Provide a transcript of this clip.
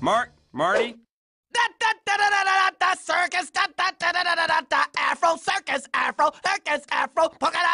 Mark, Marty? Da da da da da da da circus da da da da da da da Afro circus Afro circus Afro polka dot